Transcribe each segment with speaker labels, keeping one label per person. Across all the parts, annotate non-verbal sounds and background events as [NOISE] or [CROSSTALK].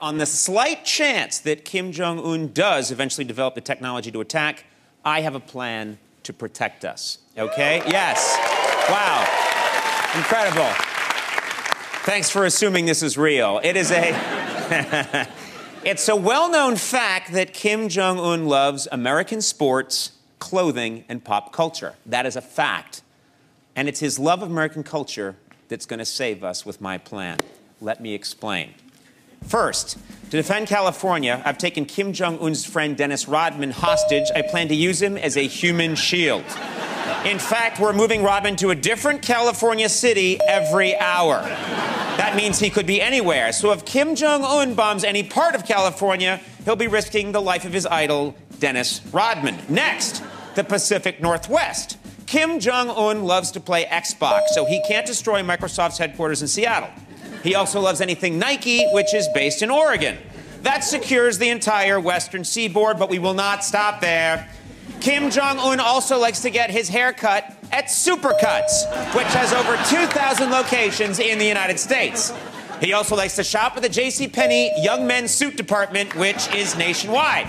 Speaker 1: On the slight chance that Kim Jong un does eventually develop the technology to attack, I have a plan to protect us. Okay? Yes. Wow. Incredible. Thanks for assuming this is real. It is a. [LAUGHS] it's a well known fact that Kim Jong un loves American sports, clothing, and pop culture. That is a fact. And it's his love of American culture that's going to save us with my plan. Let me explain. First, to defend California, I've taken Kim Jong un's friend Dennis Rodman hostage. I plan to use him as a human shield. In fact, we're moving Rodman to a different California city every hour. That means he could be anywhere. So if Kim Jong un bombs any part of California, he'll be risking the life of his idol, Dennis Rodman. Next, the Pacific Northwest. Kim Jong un loves to play Xbox, so he can't destroy Microsoft's headquarters in Seattle. He also loves anything Nike, which is based in Oregon. That secures the entire western seaboard, but we will not stop there. Kim Jong un also likes to get his hair cut at Supercuts, which has over 2,000 locations in the United States. He also likes to shop at the J.C. Young Men's Suit Department, which is nationwide.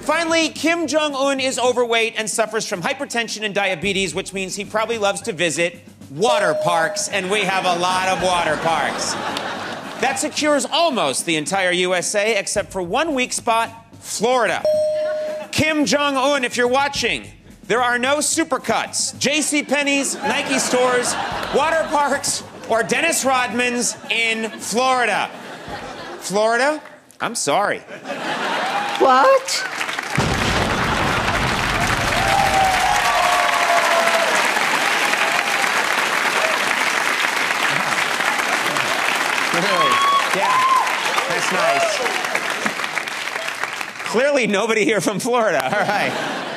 Speaker 1: Finally, Kim Jong un is overweight and suffers from hypertension and diabetes, which means he probably loves to visit water parks, and we have a lot of water parks. That secures almost the entire USA, except for one weak spot Florida. Kim Jong un, if you're watching, there are no supercuts, J.C. Penney's, Nike stores, water parks, or Dennis Rodman's in Florida. Florida? I'm sorry.
Speaker 2: What?
Speaker 1: Yeah. That's nice. Clearly, nobody here from Florida. All right.